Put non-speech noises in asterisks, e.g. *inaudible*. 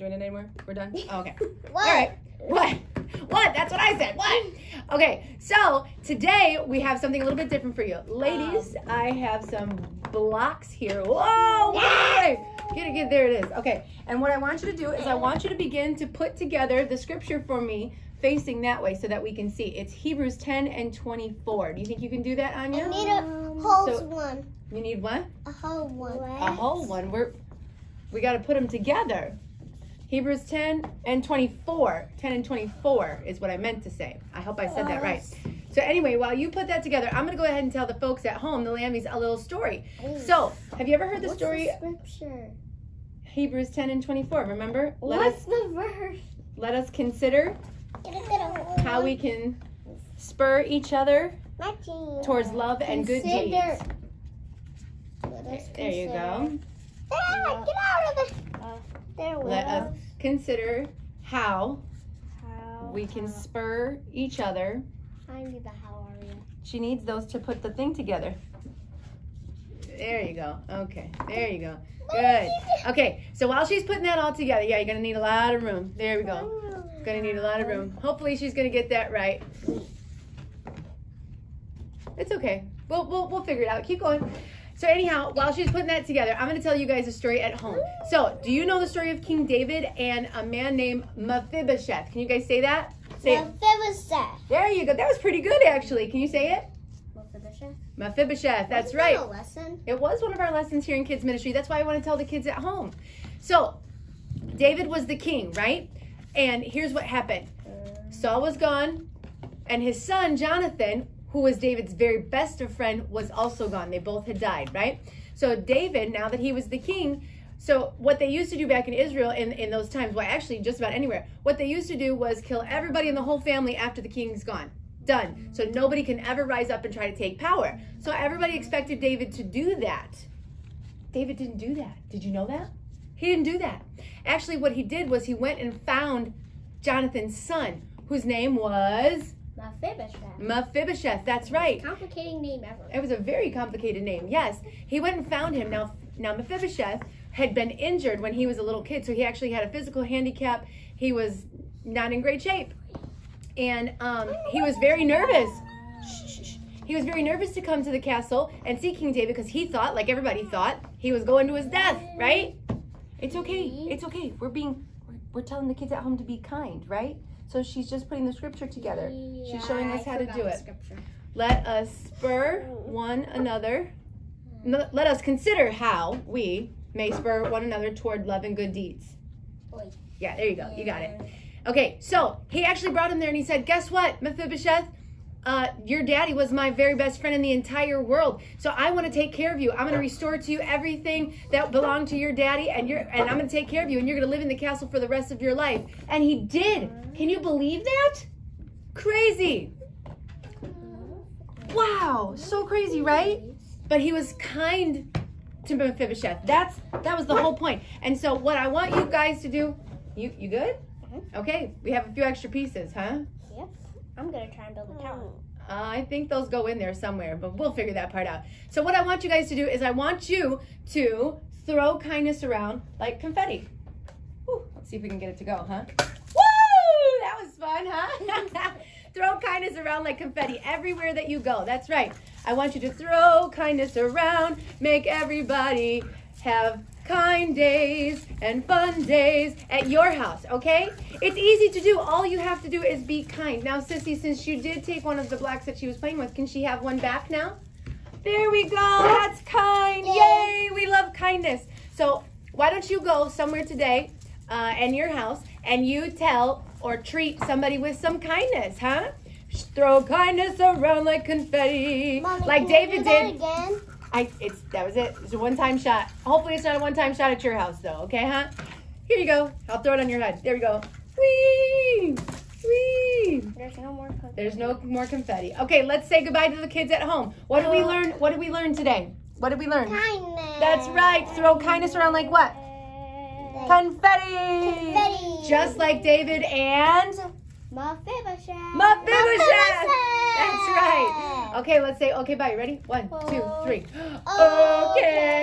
doing it anymore. We're done? *laughs* Oh, okay. What? All right. What? What? That's what I said. What? Okay, so today we have something a little bit different for you. Ladies, I have some blocks here. Whoa! Get it, get it, there it is. Okay, and what I want you to do is I want you to begin to put together the scripture for me facing that way so that we can see. It's Hebrews 10 and 24. Do you think you can do that, I Anya? need a whole So- one. You need what? A whole one. A whole one. We're we got to put them together. Hebrews 10 and 24. 10 and 24 is what I meant to say. I hope I said that right. So anyway, while you put that together, I'm going to go ahead and tell the folks at home, the Lambies, a little story. So, have you ever heard the What's story The scripture. Hebrews 10 and 24? Remember? Let What's us the verse? let us consider how we can spur each other towards love and good deeds. Consider. Let us There you go. Ah, get out of it. Let us consider how How, we can how- spur each other I need the how are you? She needs those to put the thing together. There you go. Okay. There you go. Good. Okay. So while she's putting that all together, yeah, you're going to need a lot of room. There we go. Going to need a lot of room. Hopefully she's going to get that right. It's okay. We'll, we'll, we'll figure it out. Keep going. So anyhow, while she's putting that together, I'm going to tell you guys a story at home. So, do you know the story of King David and a man named Mephibosheth? Can you guys say that? Say it. Mephibosheth. There you go. That was pretty good, actually. Can you say it? Mephibosheth. Mephibosheth. That's right. that a lesson. It was one of our lessons here in kids ministry. That's why I want to tell the kids at home. So, David was the king, right? And here's what happened. Saul was gone, and his son Jonathan, who was David's very best of friend, was also gone. They both had died, right? So David, now that he was the king, so what they used to do back in Israel in, in those times, well, actually just about anywhere, what they used to do was kill everybody in the whole family after the king's gone. Done. So nobody can ever rise up and try to take power. So everybody expected David to do that. David didn't do that. Did you know that? He didn't do that. Actually, what he did was he went and found Jonathan's son, whose name was Mephibosheth. Mephibosheth. That's right. Complicating name ever. It was a very complicated name. Yes, he went and found him. Now, now Mephibosheth had been injured when he was a little kid, so he actually had a physical handicap. He was not in great shape, and um, he was very nervous. Shh, shh, shh. He was very nervous to come to the castle and see King David because he thought, like everybody thought, he was going to his death. Right? It's okay. It's okay. We're being, we're, telling the kids at home to be kind, right? So she's just putting the scripture together. She's showing us how to do it. Let us spur one another. Let us consider how we may spur one another toward love and good deeds. Yeah, there you go. You got it. Okay, so he actually brought him there and he said, Guess what, Mephibosheth? Uh, your daddy was my very best friend in the entire world. So I want to take care of you. I'm going to restore to you everything that belonged to your daddy, and you're and I'm going to take care of you, and you're going to live in the castle for the rest of your life. And he did. Can you believe that? Crazy. Wow, so crazy, right? But he was kind to Mephibosheth. That's that was the whole point. And so what I want you guys to do, you you good? Okay, we have a few extra pieces, huh? I'm gonna try and build a tower. Uh, I think those go in there somewhere, but we'll figure that part out. So what I want you guys to do is I want you to throw kindness around like confetti. Whew, let's see if we can get it to go, huh? Woo! That was fun, huh? *laughs* throw kindness around like confetti everywhere that you go. That's right. I want you to throw kindness around, make everybody have kind days and fun days at your house, okay? It's easy to do. All you have to do is be kind. Now, Sissy, since you did take one of the blacks that she was playing with, can she have one back now? There we go. That's kind. Yay. We love kindness. So, why don't you go somewhere today uh, in your house and you tell or treat somebody with some kindness, huh? Throw kindness around like confetti, Mommy, like David you do that did. again. I it's that was it. It's a one time shot. Hopefully it's not a one time shot at your house though, okay, huh? Here you go. I'll throw it on your head. There we go. Whee! Whee! There's no more cookies. There's no more confetti. Okay, let's say goodbye to the kids at home. What did we learn? What did we learn today? What did we learn? kindness. That's right. Throw kindness around like what? Confetti. Confetti. Just like David and Mephibosheth. Mephibosheth. That's right. Okay, let's say okay bye. Ready? One, two, three. Okay.